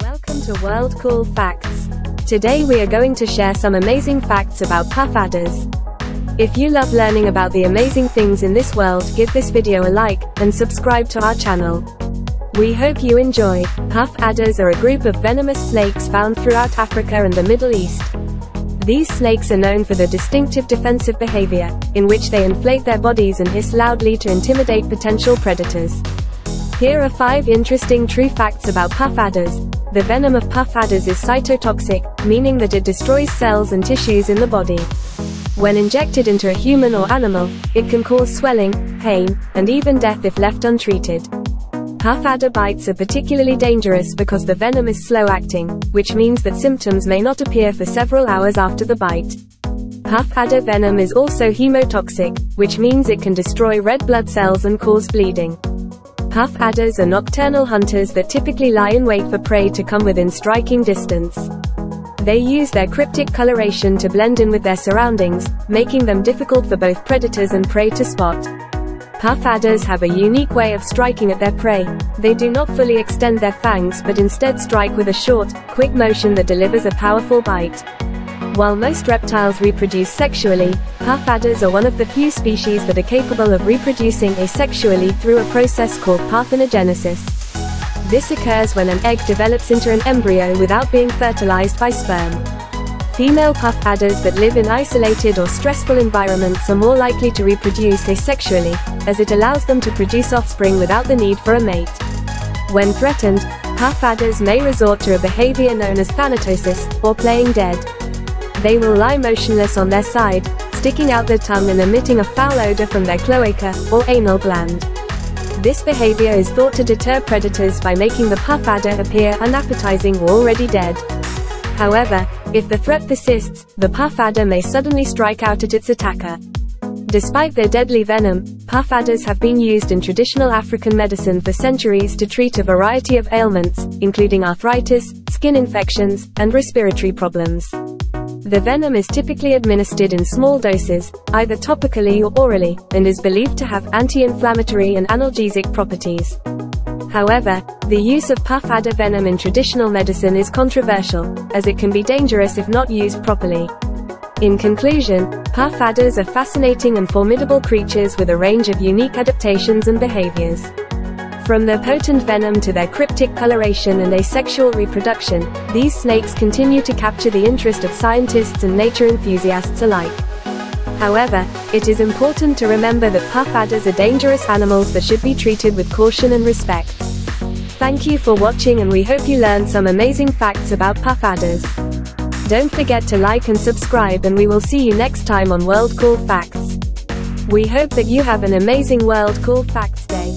Welcome to World Cool Facts. Today we are going to share some amazing facts about puff adders. If you love learning about the amazing things in this world, give this video a like, and subscribe to our channel. We hope you enjoy. Puff adders are a group of venomous snakes found throughout Africa and the Middle East. These snakes are known for their distinctive defensive behavior, in which they inflate their bodies and hiss loudly to intimidate potential predators. Here are 5 interesting true facts about puff adders. The venom of puff adders is cytotoxic, meaning that it destroys cells and tissues in the body. When injected into a human or animal, it can cause swelling, pain, and even death if left untreated. Puff adder bites are particularly dangerous because the venom is slow acting, which means that symptoms may not appear for several hours after the bite. Puff adder venom is also hemotoxic, which means it can destroy red blood cells and cause bleeding. Puff adders are nocturnal hunters that typically lie in wait for prey to come within striking distance. They use their cryptic coloration to blend in with their surroundings, making them difficult for both predators and prey to spot. Puff adders have a unique way of striking at their prey. They do not fully extend their fangs but instead strike with a short, quick motion that delivers a powerful bite. While most reptiles reproduce sexually, puff adders are one of the few species that are capable of reproducing asexually through a process called parthenogenesis. This occurs when an egg develops into an embryo without being fertilized by sperm. Female puff adders that live in isolated or stressful environments are more likely to reproduce asexually, as it allows them to produce offspring without the need for a mate. When threatened, puff adders may resort to a behavior known as thanatosis, or playing dead they will lie motionless on their side, sticking out their tongue and emitting a foul odor from their cloaca, or anal gland. This behavior is thought to deter predators by making the puff adder appear unappetizing or already dead. However, if the threat persists, the puff adder may suddenly strike out at its attacker. Despite their deadly venom, puff adders have been used in traditional African medicine for centuries to treat a variety of ailments, including arthritis, skin infections, and respiratory problems. The venom is typically administered in small doses, either topically or orally, and is believed to have anti-inflammatory and analgesic properties. However, the use of puff adder venom in traditional medicine is controversial, as it can be dangerous if not used properly. In conclusion, puff adders are fascinating and formidable creatures with a range of unique adaptations and behaviors. From their potent venom to their cryptic coloration and asexual reproduction, these snakes continue to capture the interest of scientists and nature enthusiasts alike. However, it is important to remember that puff adders are dangerous animals that should be treated with caution and respect. Thank you for watching and we hope you learned some amazing facts about puff adders. Don't forget to like and subscribe and we will see you next time on World Cool Facts. We hope that you have an amazing World Cool Facts Day.